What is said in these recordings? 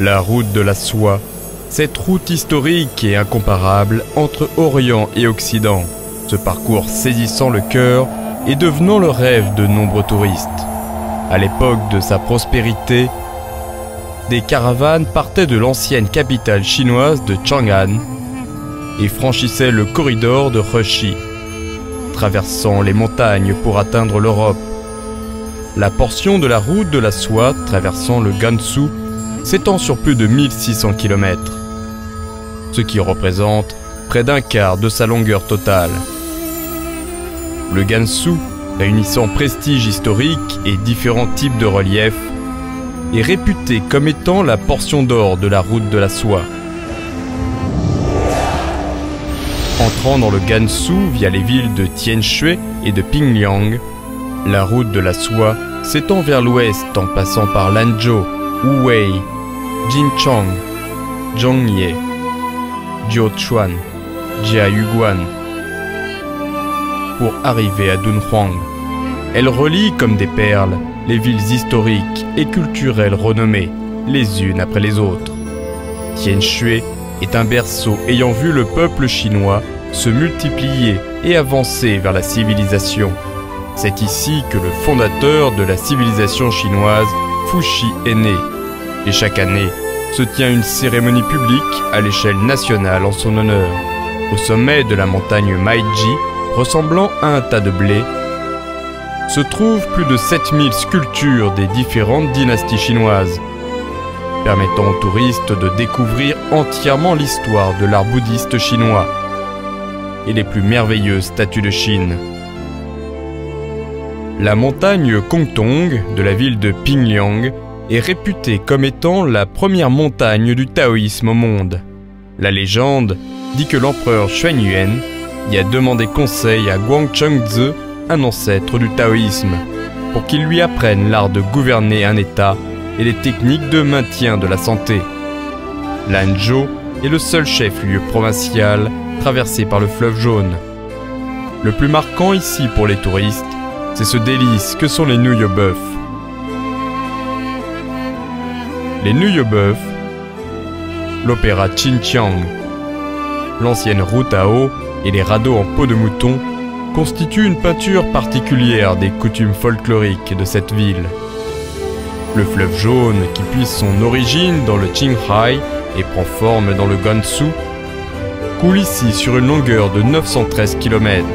La route de la soie, cette route historique et incomparable entre Orient et Occident, ce parcours saisissant le cœur et devenant le rêve de nombreux touristes. À l'époque de sa prospérité, des caravanes partaient de l'ancienne capitale chinoise de Chang'an et franchissaient le corridor de Heshi, traversant les montagnes pour atteindre l'Europe. La portion de la route de la soie traversant le Gansu s'étend sur plus de 1600 km, ce qui représente près d'un quart de sa longueur totale. Le Gansu, réunissant prestige historique et différents types de reliefs, est réputé comme étant la portion d'or de la route de la soie. Entrant dans le Gansu via les villes de Tianshui et de Pingliang, la route de la soie s'étend vers l'ouest en passant par Lanzhou, Wuwei, Jinchang, Zhongye, Jiuchuan, Jiayuguan, pour arriver à Dunhuang. Elle relie comme des perles les villes historiques et culturelles renommées, les unes après les autres. Tianshui est un berceau ayant vu le peuple chinois se multiplier et avancer vers la civilisation. C'est ici que le fondateur de la civilisation chinoise, Fuxi, est né. Et chaque année, se tient une cérémonie publique à l'échelle nationale en son honneur. Au sommet de la montagne Maiji, ressemblant à un tas de blé, se trouvent plus de 7000 sculptures des différentes dynasties chinoises, permettant aux touristes de découvrir entièrement l'histoire de l'art bouddhiste chinois et les plus merveilleuses statues de Chine. La montagne Kongtong de la ville de Pingliang est réputée comme étant la première montagne du taoïsme au monde. La légende dit que l'empereur Xuanyuan y a demandé conseil à Guangchengzi, un ancêtre du taoïsme, pour qu'il lui apprenne l'art de gouverner un État et les techniques de maintien de la santé. Lanzhou est le seul chef-lieu provincial traversé par le fleuve jaune. Le plus marquant ici pour les touristes, c'est ce délice que sont les nouilles au bœuf. Les nouilles au bœuf, l'opéra Xinjiang, l'ancienne route à eau et les radeaux en peau de mouton constituent une peinture particulière des coutumes folkloriques de cette ville. Le fleuve jaune, qui puise son origine dans le Qinghai et prend forme dans le Gansu, coule ici sur une longueur de 913 km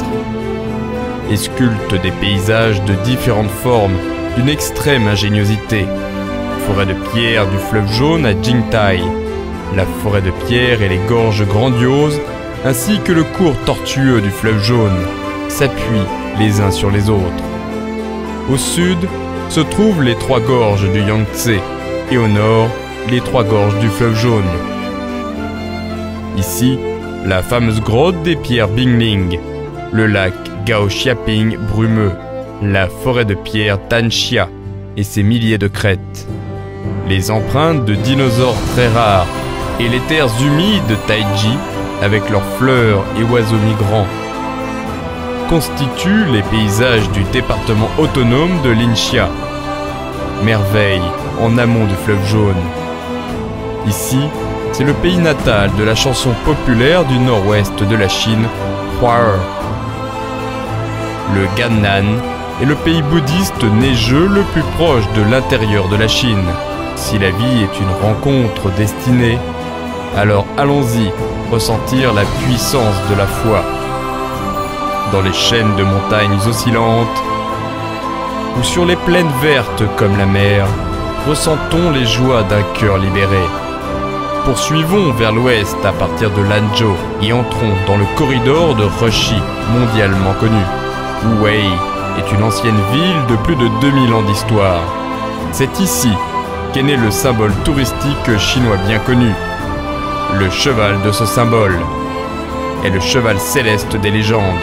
et sculpte des paysages de différentes formes d'une extrême ingéniosité. Forêt de pierre du fleuve jaune à Jingtai, la forêt de pierre et les gorges grandioses, ainsi que le cours tortueux du fleuve jaune, s'appuient les uns sur les autres. Au sud se trouvent les trois gorges du Yangtze et au nord les trois gorges du fleuve jaune. Ici, la fameuse grotte des pierres Bingling, le lac Gao Xiaping brumeux, la forêt de pierre Tanxia et ses milliers de crêtes, les empreintes de dinosaures très rares et les terres humides de Taiji avec leurs fleurs et oiseaux migrants constituent les paysages du département autonome de Linxia, merveille en amont du fleuve jaune. Ici, c'est le pays natal de la chanson populaire du nord-ouest de la Chine, Huaer. Le Gannan est le pays bouddhiste neigeux le plus proche de l'intérieur de la Chine. Si la vie est une rencontre destinée, alors allons-y ressentir la puissance de la foi. Dans les chaînes de montagnes oscillantes, ou sur les plaines vertes comme la mer, ressentons les joies d'un cœur libéré. Poursuivons vers l'ouest à partir de Lanzhou et entrons dans le corridor de Heshi, mondialement connu. Wei est une ancienne ville de plus de 2000 ans d'histoire. C'est ici qu'est né le symbole touristique chinois bien connu. Le cheval de ce symbole est le cheval céleste des légendes.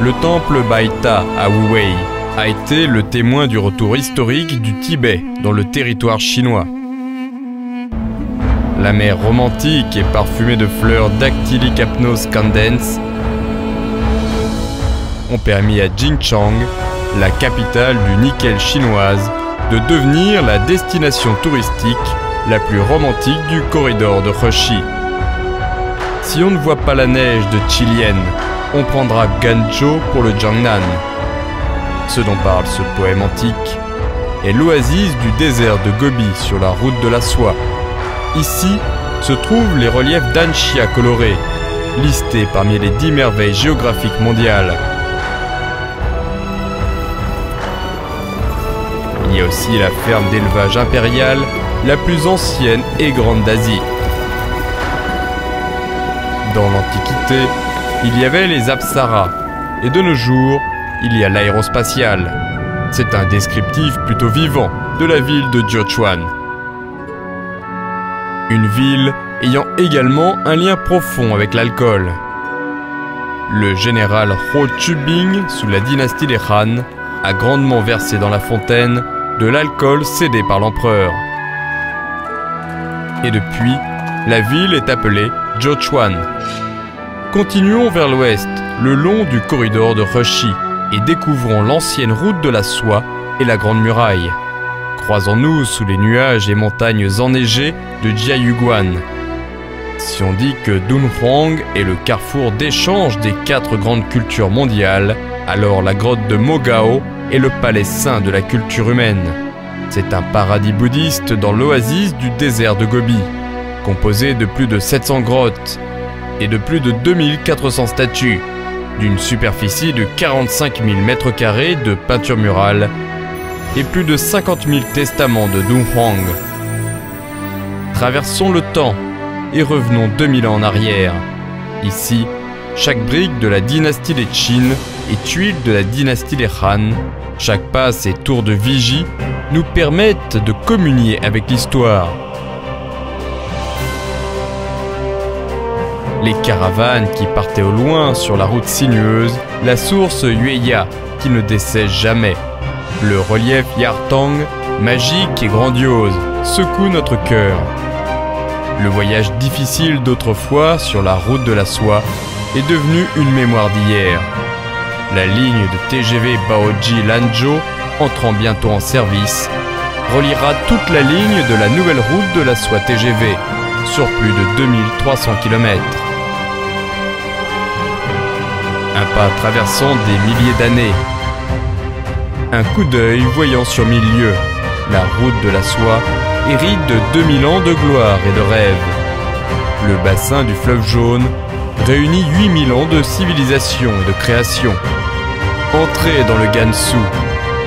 Le temple Baita à Wuwei a été le témoin du retour historique du Tibet dans le territoire chinois. La mer romantique et parfumée de fleurs Dactylicapnos candens ont permis à Jingchang, la capitale du nickel chinoise, de devenir la destination touristique la plus romantique du corridor de Hoshi. Si on ne voit pas la neige de Chilienne, on prendra Ganjo pour le Jiangnan. Ce dont parle ce poème antique est l'oasis du désert de Gobi sur la route de la soie. Ici se trouvent les reliefs d'Anxia colorés, listés parmi les dix merveilles géographiques mondiales. Aussi la ferme d'élevage impériale, la plus ancienne et grande d'Asie. Dans l'Antiquité, il y avait les Apsaras, et de nos jours, il y a l'aérospatiale. C'est un descriptif plutôt vivant de la ville de Jiuquan. Une ville ayant également un lien profond avec l'alcool. Le général Ho Chubing, sous la dynastie des Han, a grandement versé dans la fontaine de l'alcool cédé par l'empereur. Et depuis, la ville est appelée Jiuquan. Continuons vers l'ouest, le long du corridor de Heshi, et découvrons l'ancienne route de la soie et la Grande Muraille. Croisons-nous sous les nuages et montagnes enneigées de Jiayuguan. Si on dit que Dunhuang est le carrefour d'échange des quatre grandes cultures mondiales, alors la grotte de Mogao est le palais saint de la culture humaine. C'est un paradis bouddhiste dans l'oasis du désert de Gobi, composé de plus de 700 grottes et de plus de 2400 statues, d'une superficie de 45 000 mètres carrés de peinture murale et plus de 50 000 testaments de Dunhuang. Traversons le temps et revenons 2000 ans en arrière. Ici, chaque brique de la dynastie des Qin et tuile de la dynastie des Han, chaque passe et tour de vigie nous permettent de communier avec l'histoire. Les caravanes qui partaient au loin sur la route sinueuse, la source Yueya qui ne dessèche jamais. Le relief Yartang, magique et grandiose, secoue notre cœur. Le voyage difficile d'autrefois sur la route de la soie est devenu une mémoire d'hier. La ligne de TGV Baoji Lanzhou, entrant bientôt en service, reliera toute la ligne de la nouvelle route de la soie TGV sur plus de 2300 km. Un pas traversant des milliers d'années. Un coup d'œil voyant sur mille lieues. La route de la soie hérite de 2000 ans de gloire et de rêve. Le bassin du fleuve jaune réunit 8000 ans de civilisation et de création. Entrez dans le Gansu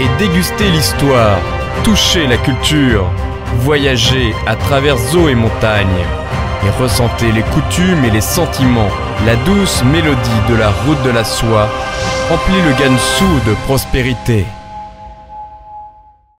et dégustez l'histoire, touchez la culture, voyagez à travers eaux et montagnes et ressentez les coutumes et les sentiments, la douce mélodie de la route de la soie remplit le Gansu de prospérité.